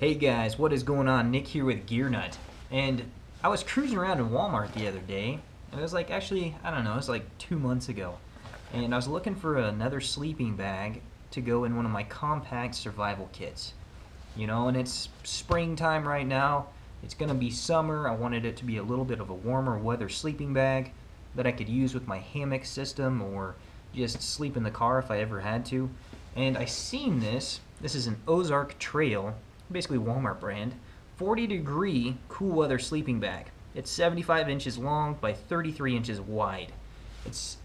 Hey guys, what is going on? Nick here with Gear Nut. And I was cruising around in Walmart the other day. It was like, actually, I don't know, it was like two months ago. And I was looking for another sleeping bag to go in one of my compact survival kits. You know, and it's springtime right now. It's going to be summer. I wanted it to be a little bit of a warmer weather sleeping bag that I could use with my hammock system or just sleep in the car if I ever had to. And I seen this. This is an Ozark Trail basically Walmart brand, 40 degree cool weather sleeping bag. It's 75 inches long by 33 inches wide. It's,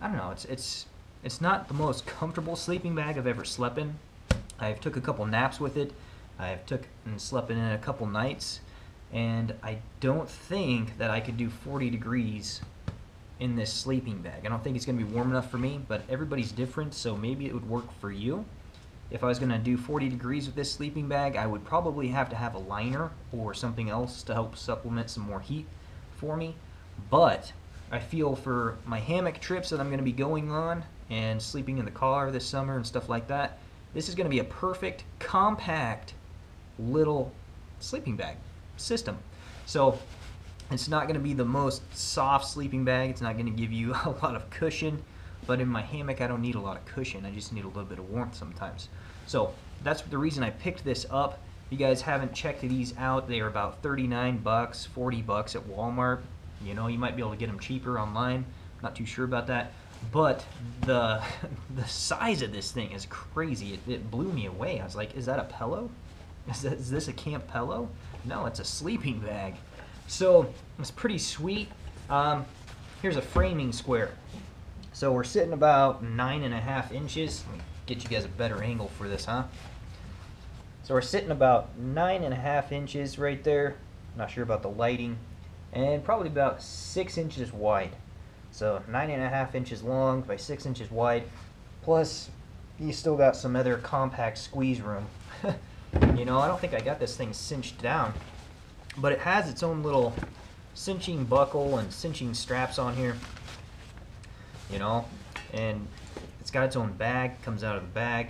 I don't know, it's, it's, it's not the most comfortable sleeping bag I've ever slept in. I've took a couple naps with it. I've took and slept in it a couple nights. And I don't think that I could do 40 degrees in this sleeping bag. I don't think it's going to be warm enough for me, but everybody's different, so maybe it would work for you. If I was going to do 40 degrees with this sleeping bag, I would probably have to have a liner or something else to help supplement some more heat for me. But I feel for my hammock trips that I'm going to be going on and sleeping in the car this summer and stuff like that, this is going to be a perfect, compact, little sleeping bag system. So it's not going to be the most soft sleeping bag. It's not going to give you a lot of cushion. But in my hammock, I don't need a lot of cushion. I just need a little bit of warmth sometimes. So that's the reason I picked this up. If you guys haven't checked these out, they are about 39 bucks, 40 bucks at Walmart. You know, you might be able to get them cheaper online. Not too sure about that. But the the size of this thing is crazy. It, it blew me away. I was like, is that a pillow? Is, that, is this a camp pillow? No, it's a sleeping bag. So it's pretty sweet. Um, here's a framing square. So we're sitting about nine and a half inches. Let me get you guys a better angle for this, huh? So we're sitting about nine and a half inches right there. Not sure about the lighting. And probably about six inches wide. So nine and a half inches long by six inches wide. Plus, you still got some other compact squeeze room. you know, I don't think I got this thing cinched down. But it has its own little cinching buckle and cinching straps on here you know, and it's got its own bag, comes out of the bag.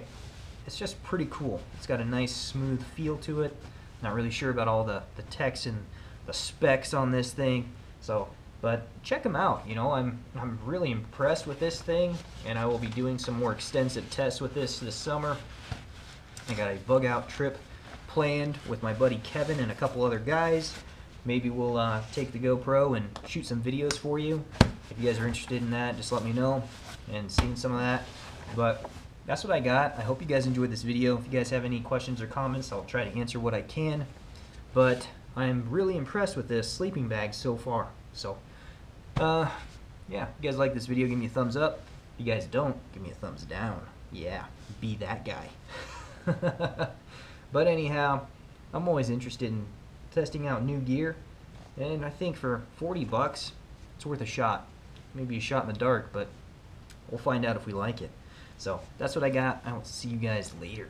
It's just pretty cool. It's got a nice smooth feel to it. Not really sure about all the, the text and the specs on this thing. So, but check them out. You know, I'm, I'm really impressed with this thing and I will be doing some more extensive tests with this this summer. I got a bug out trip planned with my buddy Kevin and a couple other guys. Maybe we'll uh, take the GoPro and shoot some videos for you. If you guys are interested in that, just let me know and seeing some of that. But that's what I got. I hope you guys enjoyed this video. If you guys have any questions or comments, I'll try to answer what I can. But I'm really impressed with this sleeping bag so far. So, uh, yeah, if you guys like this video, give me a thumbs up. If you guys don't, give me a thumbs down. Yeah, be that guy. but anyhow, I'm always interested in testing out new gear. And I think for 40 bucks, it's worth a shot. Maybe a shot in the dark, but we'll find out if we like it. So that's what I got. I will see you guys later.